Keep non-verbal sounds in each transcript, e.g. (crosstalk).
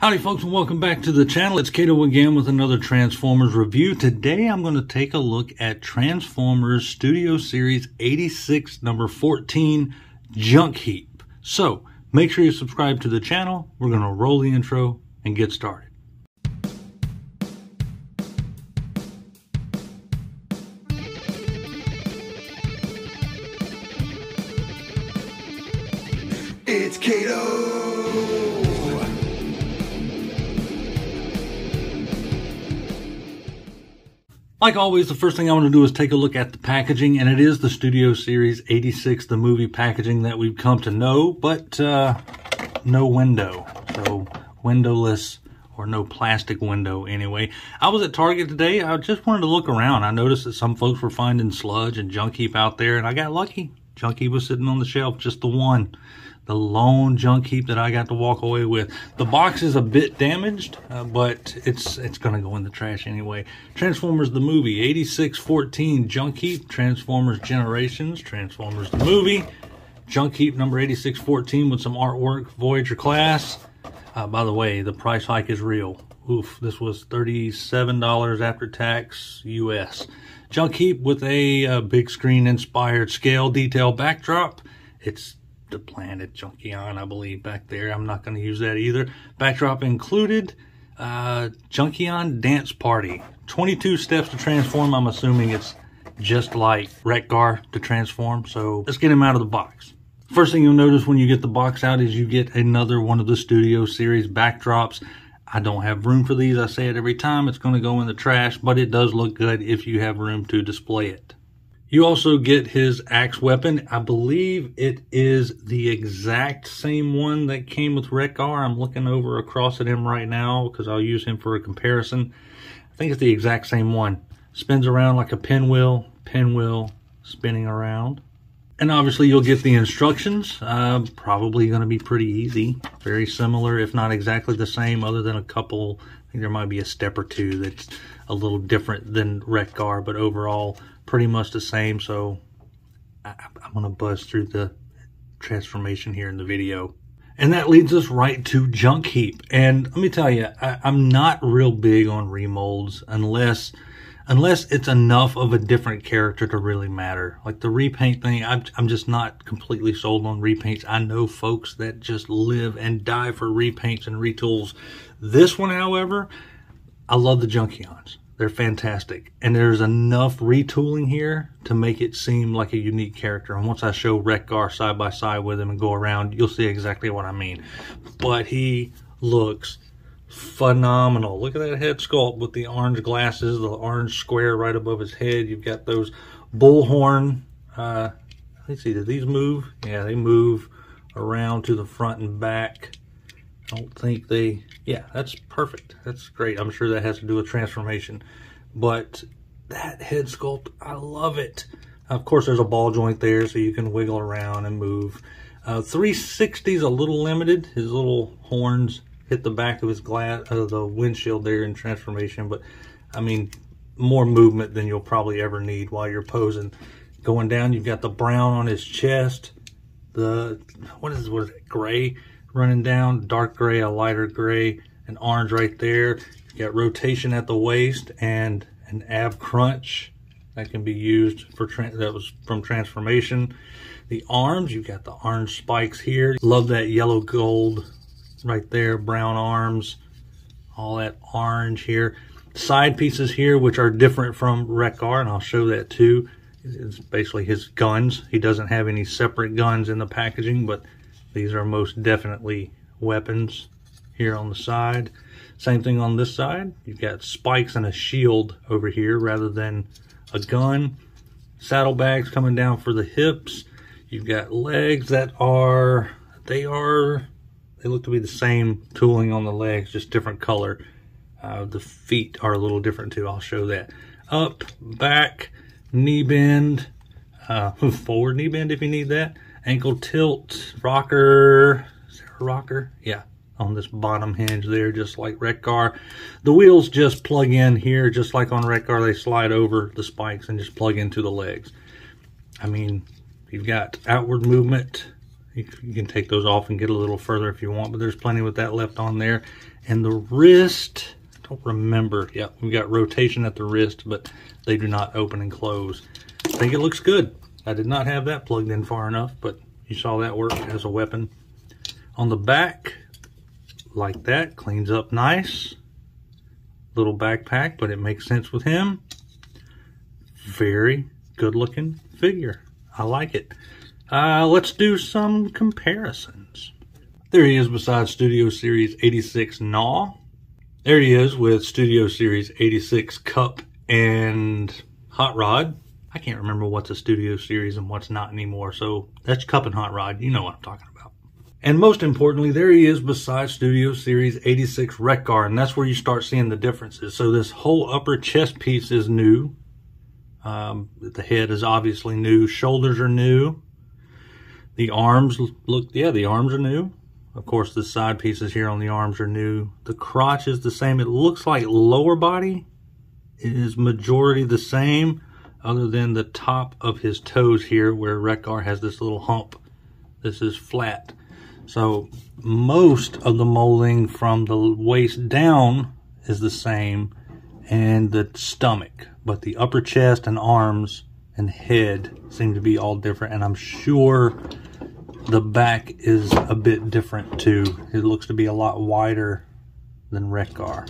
Howdy folks and welcome back to the channel. It's Kato again with another Transformers review. Today I'm going to take a look at Transformers Studio Series 86 number 14 Junkheap. So make sure you subscribe to the channel. We're going to roll the intro and get started. It's Kato! Like always, the first thing I want to do is take a look at the packaging, and it is the Studio Series 86, the movie packaging that we've come to know, but uh, no window. So, windowless or no plastic window anyway. I was at Target today. I just wanted to look around. I noticed that some folks were finding sludge and Junkheap out there, and I got lucky. Junkheap was sitting on the shelf, just the one the lone Junkheap that I got to walk away with. The box is a bit damaged, uh, but it's it's gonna go in the trash anyway. Transformers the movie, 8614 Junkheap, Transformers Generations, Transformers the movie, Junkheap number 8614 with some artwork, Voyager class. Uh, by the way, the price hike is real. Oof, this was $37 after tax US. Junkheap with a, a big screen inspired scale detail backdrop. It's the planet Junkion, I believe, back there. I'm not going to use that either. Backdrop included. Uh, Junkion Dance Party. 22 steps to transform. I'm assuming it's just like Wreck-Gar to transform. So let's get him out of the box. First thing you'll notice when you get the box out is you get another one of the Studio Series backdrops. I don't have room for these. I say it every time. It's going to go in the trash, but it does look good if you have room to display it. You also get his axe weapon. I believe it is the exact same one that came with Wreck-Gar. I'm looking over across at him right now because I'll use him for a comparison. I think it's the exact same one. Spins around like a pinwheel, pinwheel spinning around. And obviously you'll get the instructions. Uh, probably going to be pretty easy. Very similar, if not exactly the same, other than a couple. I think there might be a step or two that's a little different than Wreck-Gar, but overall pretty much the same. So I, I'm going to buzz through the transformation here in the video. And that leads us right to Junkheap. And let me tell you, I, am not real big on remolds unless unless it's enough of a different character to really matter. Like the repaint thing, I'm, I'm just not completely sold on repaints. I know folks that just live and die for repaints and retools. This one, however, I love the Junkions. They're fantastic. And there's enough retooling here to make it seem like a unique character. And once I show Wreck-Gar side by side with him and go around, you'll see exactly what I mean. But he looks phenomenal. Look at that head sculpt with the orange glasses, the orange square right above his head. You've got those bullhorn. Uh, let's see, do these move? Yeah, they move around to the front and back I don't think they, yeah, that's perfect. That's great. I'm sure that has to do with transformation. But that head sculpt, I love it. Of course, there's a ball joint there, so you can wiggle around and move. Uh, 360 is a little limited. His little horns hit the back of his glass, uh, the windshield there in transformation. But, I mean, more movement than you'll probably ever need while you're posing. Going down, you've got the brown on his chest. The, what is, what is it, gray? Running down, dark gray, a lighter gray, an orange right there. You got rotation at the waist and an ab crunch that can be used for, that was from transformation. The arms, you've got the orange spikes here. Love that yellow gold right there, brown arms, all that orange here. Side pieces here, which are different from Wreck-Gar, and I'll show that too. It's basically his guns. He doesn't have any separate guns in the packaging, but these are most definitely weapons here on the side. Same thing on this side. You've got spikes and a shield over here rather than a gun. Saddlebags coming down for the hips. You've got legs that are, they are, they look to be the same tooling on the legs, just different color. Uh, the feet are a little different too. I'll show that. Up, back, knee bend, uh, (laughs) forward knee bend if you need that ankle tilt rocker. Is there a rocker? Yeah, on this bottom hinge there, just like Wreck-Gar. The wheels just plug in here, just like on Wreck-Gar. They slide over the spikes and just plug into the legs. I mean, you've got outward movement you can take those off and get a little further if you want, but there's plenty with that left on there. And the wrist, I don't remember. Yeah, we've got rotation at the wrist, but they do not open and close. I think it looks good. I did not have that plugged in far enough, but you saw that work as a weapon. On the back, like that, cleans up nice. Little backpack, but it makes sense with him. Very good looking figure. I like it. Uh, let's do some comparisons. There he is beside Studio Series 86 Gnaw. There he is with Studio Series 86 Kup and Hot Rod. I can't remember what's a Studio Series and what's not anymore, so that's Kup and Hot Rod. You know what I'm talking about. And most importantly, there he is beside Studio Series 86 Wreck-Gar, and that's where you start seeing the differences. So this whole upper chest piece is new. Um, the head is obviously new. Shoulders are new. The arms look, yeah, the arms are new. Of course, the side pieces here on the arms are new. The crotch is the same. It looks like lower body is majority the same, other than the top of his toes here where Wreck-Gar has this little hump. This is flat. So most of the molding from the waist down is the same and the stomach, but the upper chest and arms and head seem to be all different. And I'm sure the back is a bit different too. It looks to be a lot wider than Wreck-Gar.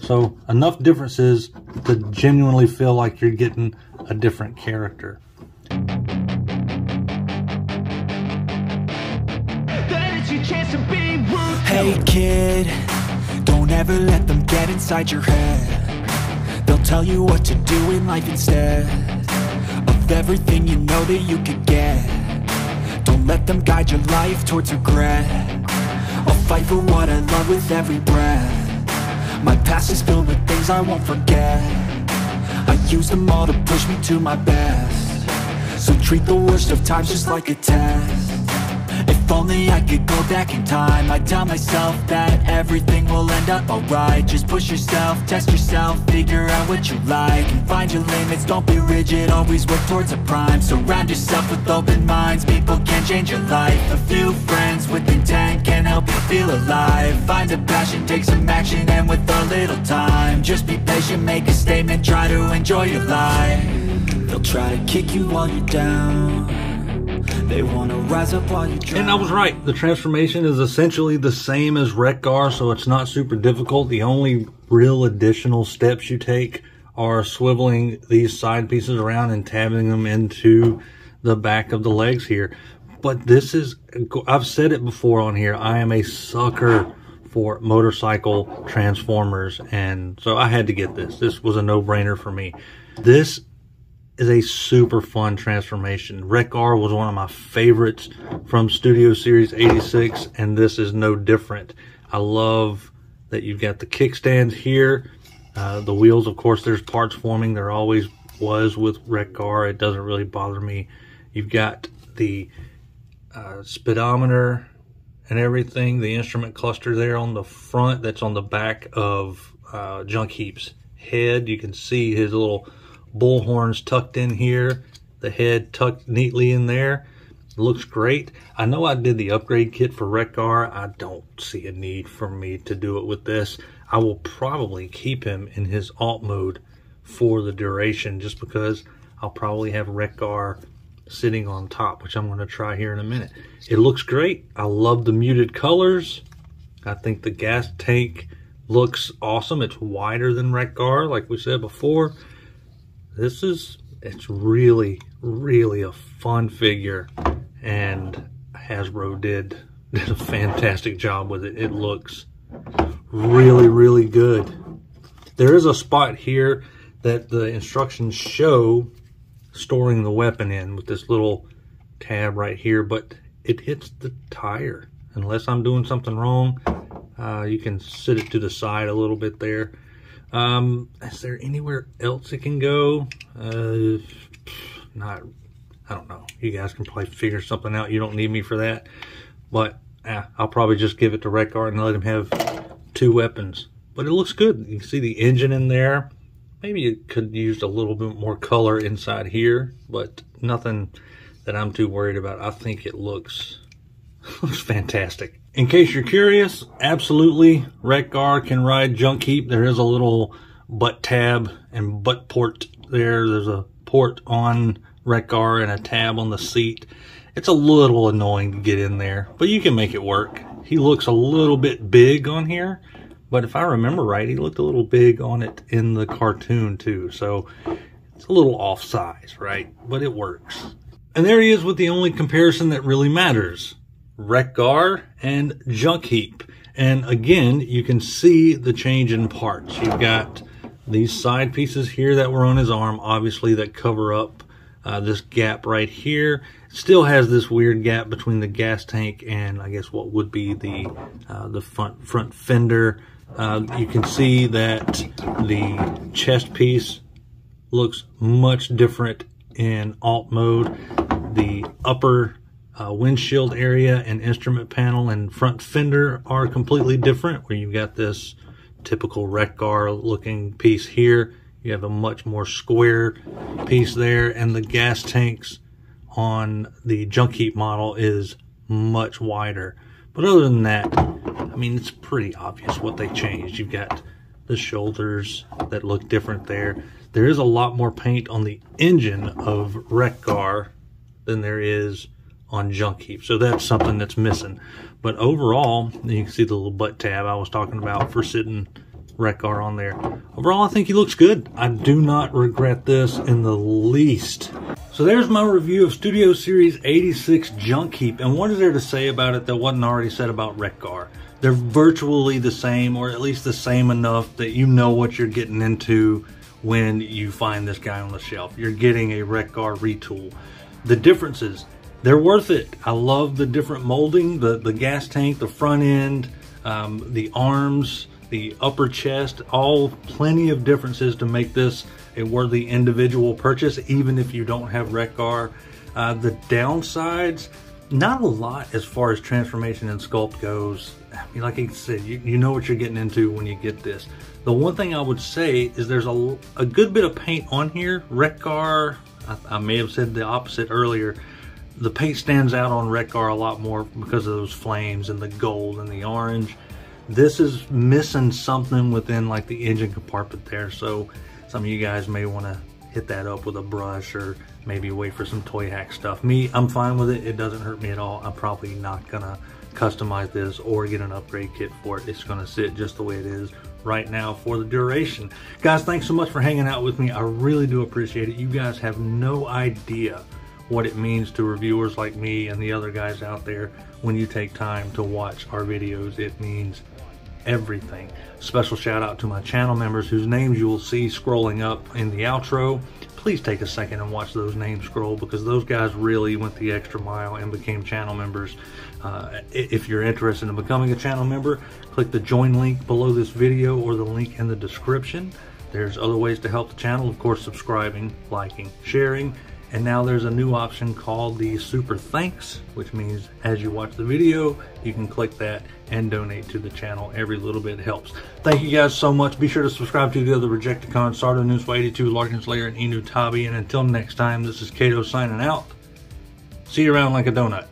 So enough differences to genuinely feel like you're getting a different character. Hey kid, don't ever let them get inside your head. They'll tell you what to do in life instead of everything you know that you could get. Don't let them guide your life towards regret. I'll fight for what I love with every breath. My past is filled with things I won't forget. Use them all to push me to my best. So treat the worst of times just like a test. If only I could go back in time. I'd tell myself that everything will end up alright. Just push yourself, test yourself, figure out what you like. And find your limits, don't be rigid, always work towards a prime. Surround yourself with open minds, people can change your life. A few friends with intent help you feel alive Find a passion, take some action, and with a little time Just be patient, make a statement, try to enjoy your life They'll try to kick you while you're down they wanna rise up while you drown. And I was right. The transformation is essentially the same as Wreck-Gar, so it's not super difficult. The only real additional steps you take are swiveling these side pieces around and tabbing them into the back of the legs here. But this is, I've said it before on here, I am a sucker for motorcycle transformers. And so I had to get this. This was a no-brainer for me. This is a super fun transformation. Wreck-Gar was one of my favorites from Studio Series 86, and this is no different. I love that you've got the kickstands here. Uh, the wheels, of course, there's parts forming. There always was with Wreck-Gar. It doesn't really bother me. You've got the uh, speedometer and everything, the instrument cluster there on the front that's on the back of uh, Junkheap's head. You can see his little bull horns tucked in here, the head tucked neatly in there. looks great. I know I did the upgrade kit for Wreck-Gar. I don't see a need for me to do it with this. I will probably keep him in his alt mode for the duration just because I'll probably have Wreck-Gar sitting on top, which I'm going to try here in a minute. It looks great. I love the muted colors. I think the gas tank looks awesome. It's wider than Wreck-Gar, like we said before this is it's really really a fun figure and Hasbro did (laughs) did a fantastic job with it it looks really really good there is a spot here that the instructions show storing the weapon in with this little tab right here but it hits the tire unless I'm doing something wrong uh, you can sit it to the side a little bit there um, is there anywhere else it can go? Uh, not, I don't know. You guys can probably figure something out. You don't need me for that. But I'll probably just give it to Wreck-Gar and let him have two weapons. But it looks good. You can see the engine in there. Maybe it could use a little bit more color inside here, but nothing that I'm too worried about. I think it looks (laughs) looks fantastic. In case you're curious, absolutely, Wreck-Gar can ride Junkheap. There is a little butt tab and butt port there. There's a port on Wreck-Gar and a tab on the seat. It's a little annoying to get in there, but you can make it work. He looks a little bit big on here, but if I remember right, he looked a little big on it in the cartoon too. So it's a little off size, right? But it works. And there he is with the only comparison that really matters. Wreck-Gar and Junkheap. And again, you can see the change in parts. You've got these side pieces here that were on his arm, obviously that cover up uh, this gap right here. Still has this weird gap between the gas tank and I guess what would be the uh, the front front fender. Uh, you can see that the chest piece looks much different in alt mode. The upper uh, windshield area and instrument panel and front fender are completely different where you've got this typical Wreck-Gar looking piece here. You have a much more square piece there and the gas tanks on the Junkheap model is much wider. But other than that, I mean, it's pretty obvious what they changed. You've got the shoulders that look different there. There is a lot more paint on the engine of Wreck-Gar than there is on Junkheap. So that's something that's missing. But overall, you can see the little butt tab I was talking about for sitting Wreck-Gar on there. Overall, I think he looks good. I do not regret this in the least. So there's my review of Studio Series 86 Junkheap. And what is there to say about it that wasn't already said about Wreck-Gar? They're virtually the same, or at least the same enough that you know what you're getting into when you find this guy on the shelf. You're getting a Wreck-Gar retool. The differences, they're worth it. I love the different molding, the, the gas tank, the front end, um, the arms, the upper chest, all plenty of differences to make this a worthy individual purchase, even if you don't have Wreck-Gar. Uh, the downsides, not a lot as far as transformation and sculpt goes. I mean, like I said, you, you know what you're getting into when you get this. The one thing I would say is there's a, a good bit of paint on here. Wreck-Gar, I, I may have said the opposite earlier. The paint stands out on Wreck-Gar a lot more because of those flames and the gold and the orange. This is missing something within like the engine compartment there. So some of you guys may want to hit that up with a brush or maybe wait for some ToyHax stuff. Me, I'm fine with it. It doesn't hurt me at all. I'm probably not gonna customize this or get an upgrade kit for it. It's gonna sit just the way it is right now for the duration. Guys, thanks so much for hanging out with me. I really do appreciate it. You guys have no idea what it means to reviewers like me and the other guys out there when you take time to watch our videos. It means everything. Special shout out to my channel members whose names you will see scrolling up in the outro. Please take a second and watch those names scroll because those guys really went the extra mile and became channel members. Uh, if you're interested in becoming a channel member, click the join link below this video or the link in the description. There's other ways to help the channel, of course, subscribing, liking, sharing, and now there's a new option called the Super Thanks, which means as you watch the video, you can click that and donate to the channel. Every little bit helps. Thank you guys so much. Be sure to subscribe to the other Rejecticon, Sardo News 82, Larkin Slayer, and Enewtabie. And until next time, this is Kato signing out. See you around like a donut.